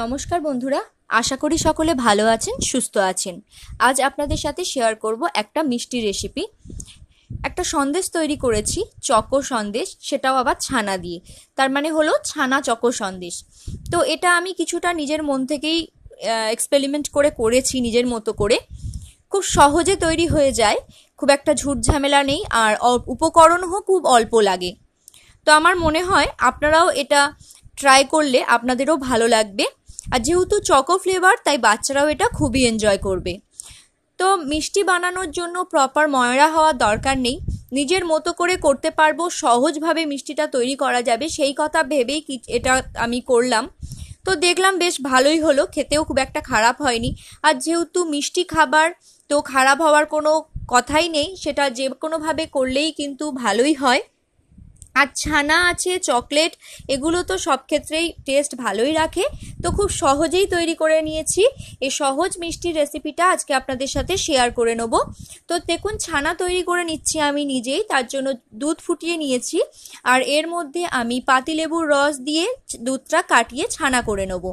নমস্কার বন্ধুরা, আশা করি সকলে ভালো আছেন, সুস্থ আছেন। আজ আপনাদের সাথে শেয়ার করব একটা মিষ্টি রেসিপি একটা সন্দেশ তৈরি করেছি, চকো সন্দেশ, সেটাও আবার ছানা দিয়ে। তার মানে হলো ছানা চকো সন্দেশ। তো এটা আমি কিছুটা নিজের মন থেকেই এক্সপেরিমেন্ট করে করেছি নিজের মতো করে। খুব সহজে তৈরি হয়ে যায়, খুব একটা ঝুট ঝামেলা নেই, আর উপকরণও খুব অল্প লাগে। তো আমার মনে হয় আপনারাও এটা ট্রাই করলে আপনাদেরও ভালো লাগবে। আর যেহেতু চকো ফ্লেভার তাই বাচ্চারাও এটা খুবই এনজয় করবে। তো মিষ্টি বানানোর জন্য প্রপার ময়রা হওয়ার দরকার নেই। নিজের মতো করে করতে পারব, সহজভাবে মিষ্টিটা তৈরি করা যাবে। সেই কথা ভেবেই এটা আমি করলাম। তো দেখলাম বেশ ভালোই হলো, খেতেও খুব একটা খারাপ হয়নি। আর যেহেতু মিষ্টি খাবার, তো খারাপ হওয়ার কোনো কথাই নেই। সেটা যে কোনোভাবে করলেই কিন্তু ভালোই হয়। আর ছানা আছে, চকলেট, এগুলো তো সব ক্ষেত্রেই টেস্ট ভালোই রাখে। তো খুব সহজেই তৈরি করে নিয়েছি। এই সহজ মিষ্টির রেসিপিটা আজকে আপনাদের সাথে শেয়ার করে নেব। তো দেখুন, ছানা তৈরি করে নিচ্ছি আমি নিজেই, তার জন্য দুধ ফুটিয়ে নিয়েছি। আর এর মধ্যে আমি পাতিলেবুর রস দিয়ে দুধটা কাটিয়ে ছানা করে নেব।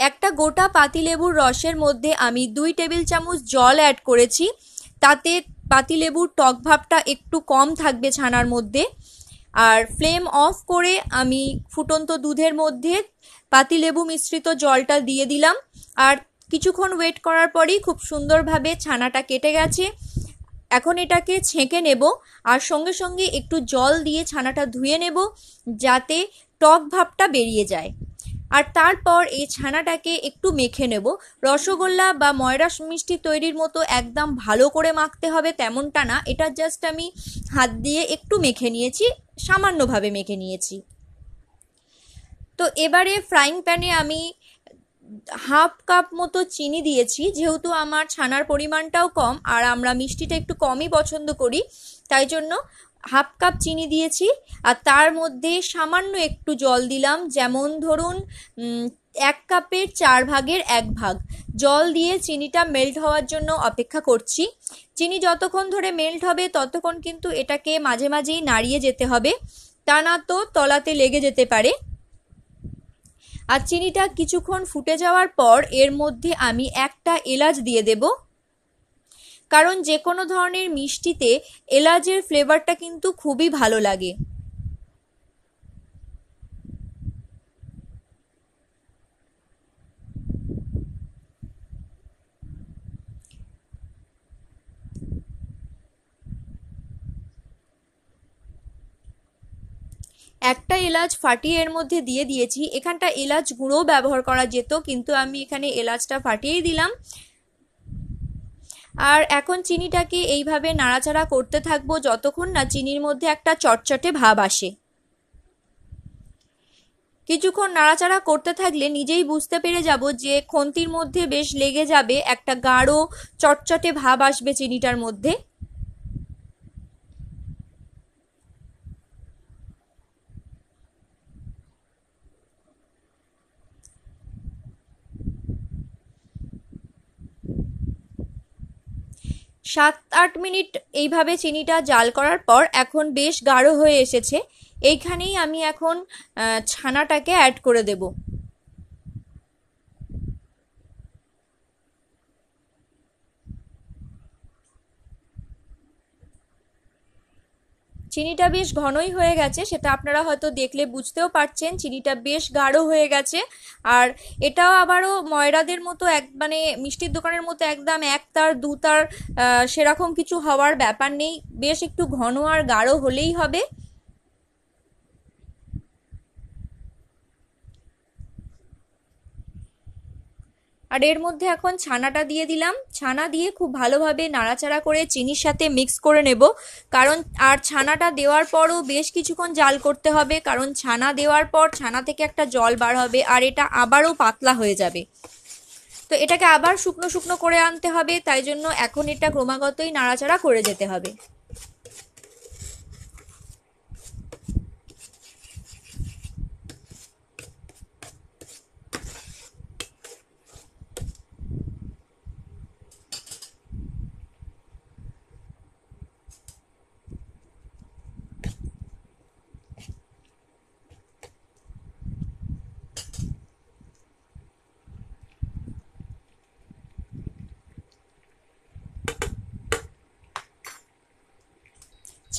একটা গোটা পাতিলেবুর রসের মধ্যে আমি দুই টেবিল চামচ জল অ্যাড করেছি। তাতে পাতিলেবুর টক ভাবটা একটু কম থাকবে ছানার মধ্যে। আর ফ্লেম অফ করে আমি ফুটন্ত দুধের মধ্যে পাতিলেবু মিশ্রিত জলটা দিয়ে দিলাম। আর কিছুক্ষণ ওয়েট করার পরেই খুব সুন্দরভাবে ছানাটা কেটে গেছে। এখন এটাকে ছেঁকে নেব আর সঙ্গে সঙ্গে একটু জল দিয়ে ছানাটা ধুয়ে নেব যাতে টক ভাবটা বেরিয়ে যায়। আর তারপর এই ছানাটাকে একটু মেখে নেব। রসগোল্লা বা ময়রা মিষ্টি তৈরির মতো একদম ভালো করে মাখতে হবে তেমনটা না। এটা জাস্ট আমি হাত দিয়ে একটু মেখে নিয়েছি, সামান্যভাবে মেখে নিয়েছি। তো এবারে ফ্রাইং প্যানে আমি হাফ কাপ মতো চিনি দিয়েছি, যেহেতু আমার ছানার পরিমাণটাও কম আর আমরা মিষ্টিটা একটু কমই পছন্দ করি, তাই জন্য হাফ কাপ চিনি দিয়েছি, আর তার মধ্যে সামান্য একটু জল দিলাম, যেমন ধরুন এক কাপের চার ভাগের এক ভাগ। জল দিয়ে চিনিটা মেল্ট হওয়ার জন্য অপেক্ষা করছি। চিনি যতক্ষণ ধরে মেল্ট হবে, ততক্ষণ কিন্তু এটাকে মাঝে মাঝেই নাড়িয়ে যেতে হবে। তা না তো তলাতে লেগে যেতে পারে। আর চিনিটা কিছুক্ষণ ফুটে যাওয়ার পর এর মধ্যে আমি একটা এলাচ দিয়ে দেবো। কারণ যে কোনো ধরনের মিষ্টিতে এলাচের ফ্লেভারটা কিন্তু খুবই ভালো লাগে। একটা এলাচ ফাটিয়ে এর মধ্যে দিয়ে দিয়েছি। এখানটা এলাচ গুঁড়ো ব্যবহার করা যেত, কিন্তু আমি এখানে এলাচটা ফাটিয়েই দিলাম। আর এখন চিনিটাকে এইভাবে নাড়াচাড়া করতে থাকব যতক্ষণ না চিনির মধ্যে একটা চটচটে ভাব আসে। কিছুক্ষণ নাড়াচাড়া করতে থাকলে নিজেই বুঝতে পেরে যাব যে খন্তির মধ্যে বেশ লেগে যাবে একটা গাঢ়, চটচটে ভাব আসবে চিনিটার মধ্যে। সাত আট মিনিট এইভাবে চিনিটা জাল করার পর এখন বেশ গাঢ় হয়ে এসেছে। এইখানেই আমি এখন ছানাটাকে অ্যাড করে দেবো। চিনিটা বেশ ঘনই হয়ে গেছে, সেটা আপনারা হয়তো দেখলে বুঝতেও পারছেন, চিনিটা বেশ গাঢ় হয়ে গেছে। আর এটাও আবারও ময়রাদের মতো এক মানে মিষ্টির দোকানের মতো একদম এক তার, দু তার সেরকম কিছু হওয়ার ব্যাপার নেই। বেশ একটু ঘন আর গাঢ় হলেই হবে। আর এর মধ্যে এখন ছানাটা দিয়ে দিলাম। ছানা দিয়ে খুব ভালোভাবে নাড়াচাড়া করে চিনির সাথে মিক্স করে নেব। কারণ আর ছানাটা দেওয়ার পরও বেশ কিছুক্ষণ জাল করতে হবে। কারণ ছানা দেওয়ার পর ছানা থেকে একটা জল বার হবে আর এটা আবারও পাতলা হয়ে যাবে। তো এটাকে আবার শুকনো শুকনো করে আনতে হবে। তাই জন্য এখন এটা ক্রমাগতই নাড়াচাড়া করে যেতে হবে।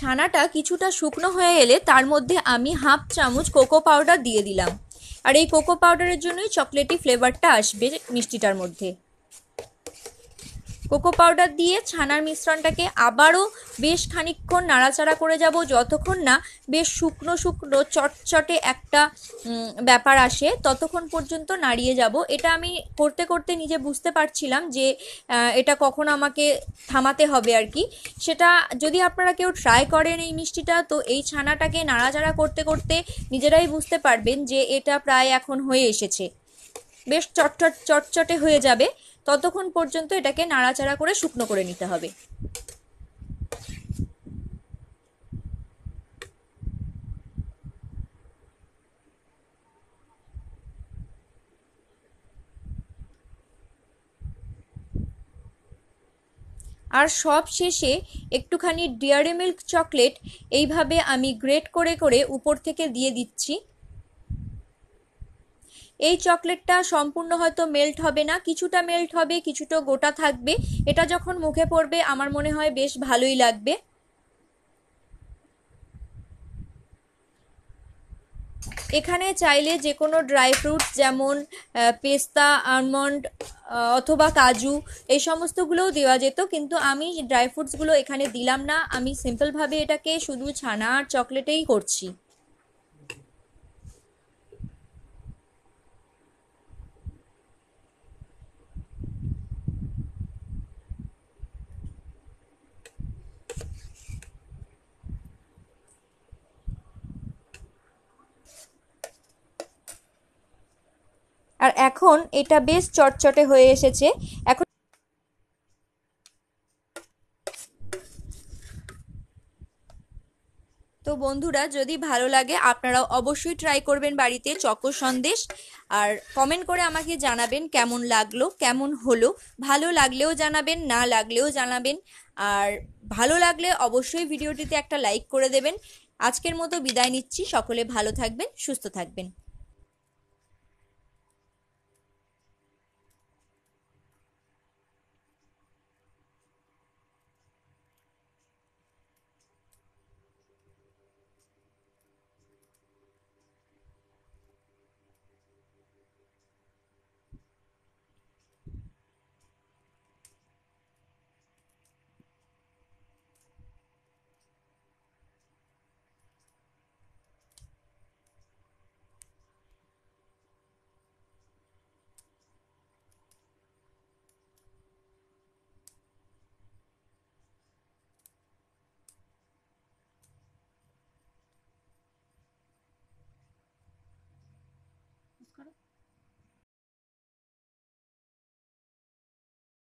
ছানাটা কিছুটা শুকনো হয়ে এলে তার মধ্যে আমি হাফ চামচ কোকো পাউডার দিয়ে দিলাম। আর এই কোকো পাউডারের জন্যই চকলেটি ফ্লেভারটা আসবে মিষ্টিটার মধ্যে। কোকো পাউডার দিয়ে ছানার মিশ্রণটাকে আবারও বেশ খানিকক্ষণ নাড়াচাড়া করে যাব। যতক্ষণ না বেশ শুকনো শুকনো চটচটে একটা ব্যাপার আসে, ততক্ষণ পর্যন্ত নাড়িয়ে যাব। এটা আমি করতে করতে নিজে বুঝতে পারছিলাম যে এটা কখন আমাকে থামাতে হবে আর কি। সেটা যদি আপনারা কেউ ট্রাই করেন এই মিষ্টিটা, তো এই ছানাটাকে নাড়াচাড়া করতে করতে নিজেরাই বুঝতে পারবেন যে এটা প্রায় এখন হয়ে এসেছে। বেশ চটচট, চটচটে হয়ে যাবে। ততক্ষণ পর্যন্ত এটাকে নাড়াচাড়া করে শুকনো করে নিতে হবে। আর সব শেষে একটুখানি ডিয়ারি মিল্ক চকলেট এইভাবে আমি গ্রেট করে করে উপর থেকে দিয়ে দিচ্ছি। এই চকলেটটা সম্পূর্ণ হয়তো মেল্ট হবে না, কিছুটা মেল্ট হবে, কিছুটা গোটা থাকবে। এটা যখন মুখে পড়বে, আমার মনে হয় বেশ ভালোই লাগবে। এখানে চাইলে যে কোনো ড্রাই ফ্রুটস যেমন পেস্তা আলমন্ড অথবা কাজু, এই সমস্তগুলোও দেওয়া যেত, কিন্তু আমি ড্রাই ফ্রুটসগুলো এখানে দিলাম না। আমি সিম্পলভাবে এটাকে শুধু ছানা আর চকলেটেই করছি। আর এখন এটা বেশ চটচটে হয়ে এসেছে। এখন তো বন্ধুরা, যদি ভালো লাগে, আপনারাও অবশ্যই ট্রাই করবেন বাড়িতে চকো সন্দেশ। আর কমেন্ট করে আমাকে জানাবেন কেমন লাগল, কেমন হলো। ভালো লাগলেও জানাবেন, না লাগলেও জানাবেন। আর ভালো লাগলে অবশ্যই ভিডিওটিতে একটা লাইক করে দেবেন। আজকের মতো বিদায় নিচ্ছি। সকলে ভালো থাকবেন, সুস্থ থাকবেন। করো